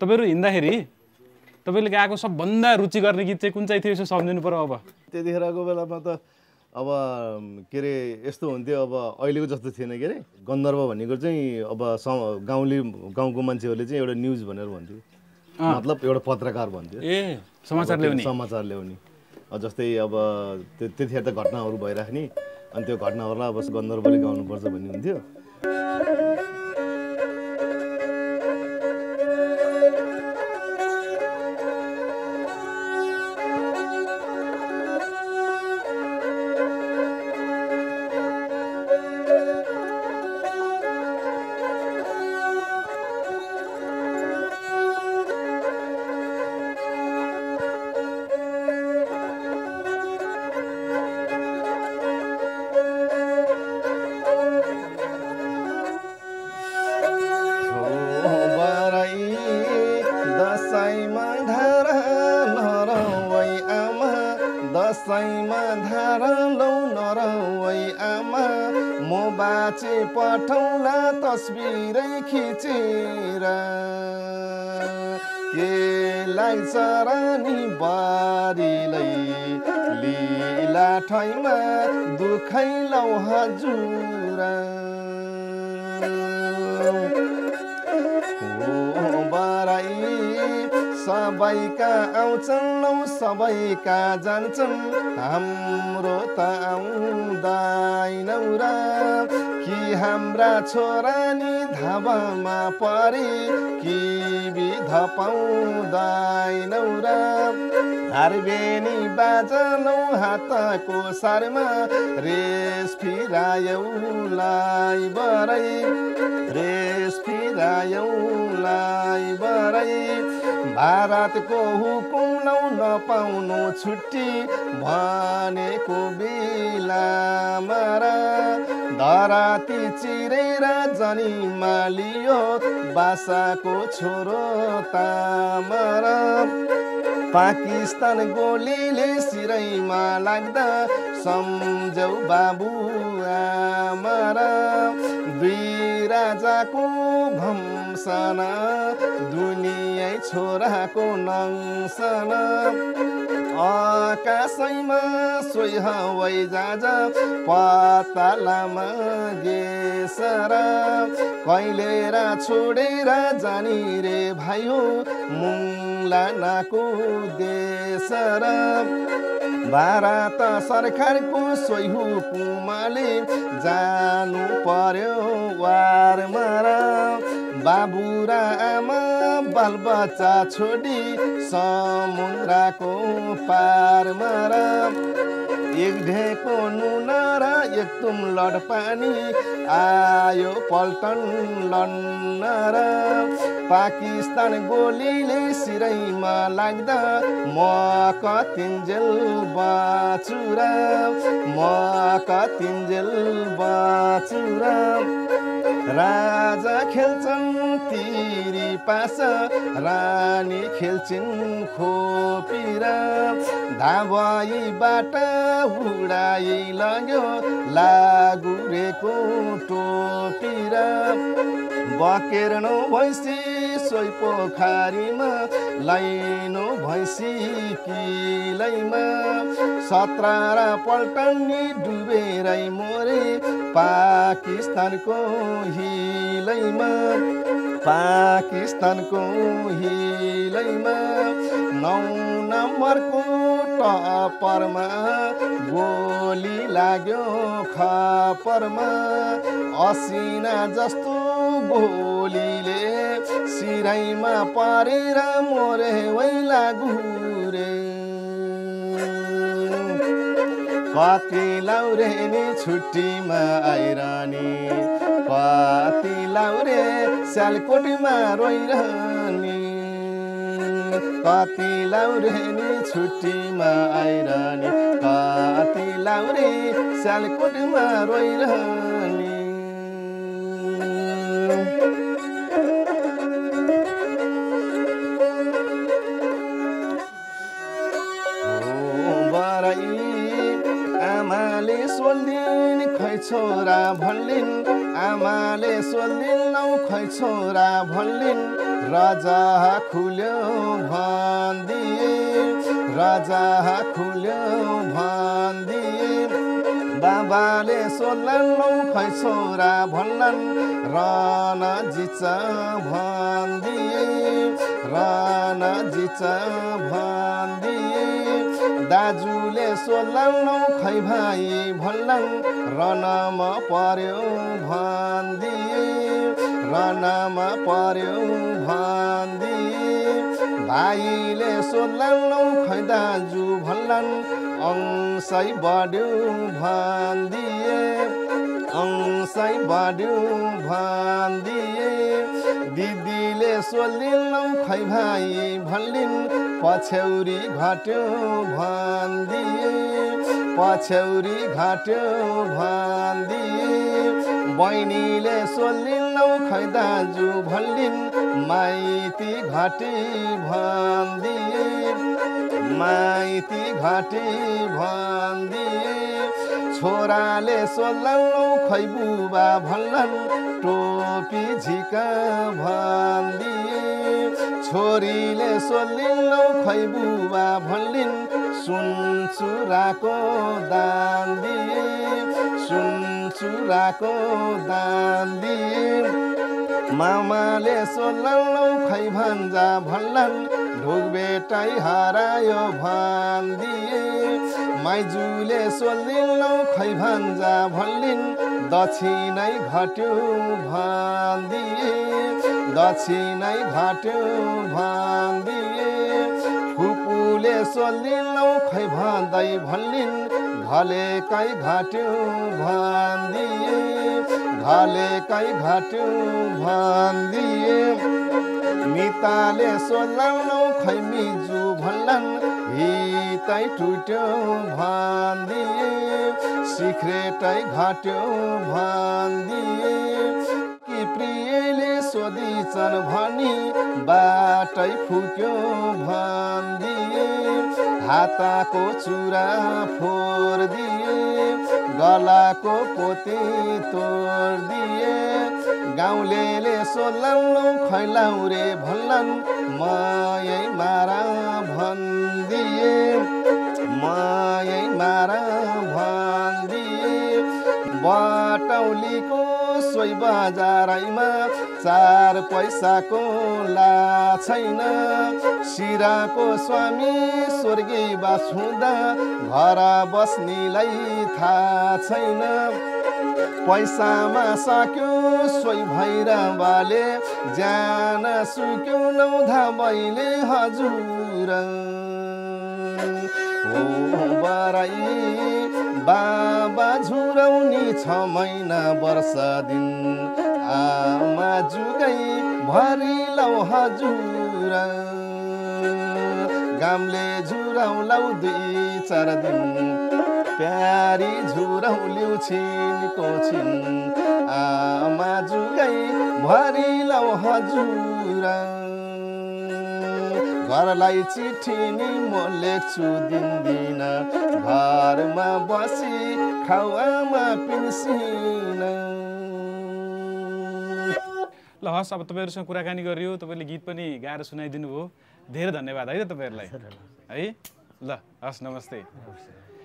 तपाईँहरू हिँड्दाखेरि तपाईँले गाएको सबभन्दा रुचि गर्ने गीत चाहिँ कुन चाहिँ थियो यसो सम्झिनु पऱ्यो अब? त्यतिखेरको बेलामा त अब के अरे यस्तो हुन्थ्यो अब अहिलेको जस्तो थिएन के अरे। गन्धर्व भनेको चाहिँ अब स- गाउँले गाउँको मान्छेहरूले चाहिँ एउटा न्युज भनेर भन्थ्यो। मतलब एउटा पत्रकार भन्थ्यो। ए समाचार ल्याउने समाचार ल्याउने जस्तै अब त्यो त्यतिखेर त घटनाहरू भइराख्ने। अनि त्यो घटनाहरूलाई अब गन्धर्वले गाउनुपर्छ भन्ने हुन्थ्यो। धारा लौ नरवै आमा। म बाचे पठाउला तस्बिरै खिचेर। केलाई चरानी बारीलै लीला ठैमा दुखै लौ हजुर। सबैका आउँछन् लौ सबैका जान्छन्। हाम्रो त आउँदैन कि हाम्रा छोरा नि धाबामा परे कि विध पाउँदैन र हारबेनी बाजलौ हातको सारमा रेस फिरायौलाई बरै। रेस फिरायौलाई बरै। भारतको हुकुम लौ नपाउनु छुट्टी भनेको बेलामा धराती चिरेर जनिमा लियो बासाको छोरो तामर। पाकिस्तान गोलीले सिरैमा लाग्दा सम्झौ बाबु आमारा। दुई राजाको भम्सना दुनियाँ छोराको नङ्सना। आकाशैमा सोही हवाई पातालामा गेसर। कहिले र छोडेर जाने रे भाइयो मुङ्ला नाको देश र भारत सरकारको सोही हुकुमले जानु पर्यो वारमा र बाबु आमा बालबच्चा छोडी समुद्रको पारमा एक ढेको नुन र एक तुम लड पानी आयो पल्टन लड्न र पाकिस्तान गोलीले सिरैमा लाग्दा म कतिन्जेल बाँचु र म कतिन्जेल बाँचु र राजा खेल्छन् तिरी पास रानी खेल्छिन् खोपिर। धावाईबाट उडाइ लग्यो लागुरेको टोपिर। बकेर्नु भैँसी सोही पोखरीमा लैनु भैँसी किलैमा। सत्र र पल्टनी डुबेरै मोरे पाकिस्तानको हिलैमा। पाकिस्तानको हिलैमा नौ नम्बरको टपरमा गोली लाग्यो खपरमा। असिना जस्तो गोलीले सिराइमा परेर मोरे वैला घुरे कति लाउरे नि छुट्टीमा आइरहने। कति लाउरे स्यालकोटीमा रोइरहने। कति लाउरे नि छुट्टीमा आइरहने। कति लाउरे स्यालकोटीमा रोइरहने। छोरा भनिन् आमाले सोल्दिन् नौ खै छोरा भनिन् राजा खुल्यो भनिदिए राजा खुल्यो भनिदिए बाबाले सोध्लान् खै छोरा भन्लान् रन जिच भनिदिए रन जिच भनिदिए दाजुले सोध्लान् खै भाइ भन्लान् रनमा पर्यो भनिदिए रनमा पर्यो भनिदिए भाइले सोध्लान् खै दाजु भन्लान् अंशै बढ्यो भनिदिए अंशै बढ्यो भनिदिए दिदीले सोध्लिन् लौ खै भाइ भन्लिन् पछ्यौरी घट्यो भनिदिए पछ्यौरी घट्यो भनिदिए बहिनीले सोध्लिन् लौ खै दाजु भन्लिन् माइती घाटी भनिदिए माइती घाटी भनिदिए छोराले सोध्लान् लौ खै बुबा भन्लान् टोपी झिका भनिदिए छोरीले सोध्लिन् लौ खै बुबा भन्लिन् सुन चुराको दान दिए सुन चुराको दान दिए मामाले सोध्लान् लौ खै भन्छ भन्लान् ढोग बेटाइ हरायो भनिदिए। माइजूले सोध्लिन् लौ खै भन्छ भन्लिन् दक्षिणै घट्यो भनिदिए। दक्षिणै घट्यो भनिदिए। फुपूले सोध्लिन् लौ खै भन्दै भन्लिन् घलेकै घट्यो भनिदिए। घलेकै घट्यो भनिदिए। मिताले लौ खै मिजु भन्लान् हितै टुट्यो भनिदिए सिक्रेटै घट्यो भनिदिए। कि प्रियले सोधिछन् भनी बाटै फुक्यो भनिदिए हाताको चुरा फोरिदिए गलाको पोते तोडिदिए गाउँलेले सोध्लान् लौ खैलाउ रे भन्लान्। मयै मारा भनिदिए मयै मारा भनिदिए। बटौलीको सोही बजारैमा चार पैसाको ला छैन। सिराको स्वामी स्वर्गीय बास हुँदा घर बस्नेलाई थाहा छैन। पैसामा सक्यो सोही भैर बाले। ज्यान सुक्यो नौधा बैले हजुर। ओ बराई बाबा झुराउने छ महिना वर्ष दिन। आमा जुगै भरि लौ हजुर। गामले झुराउलौ दुई चार दिन। प्यारी झुराउल्यौ छिनको छिन। आमा जुगै भरि लौ हजुर घरलाई चिठी नि म लेख्छु दिन्दिन। घरमा बसी खाउमा पिन्सिन। ल हस् अब तपाईँहरूसँग कुराकानी गरियो। तपाईँले गीत पनि गाएर सुनाइदिनु भयो धेरै धन्यवाद है त तपाईँहरूलाई। है? ल हस् नमस्ते।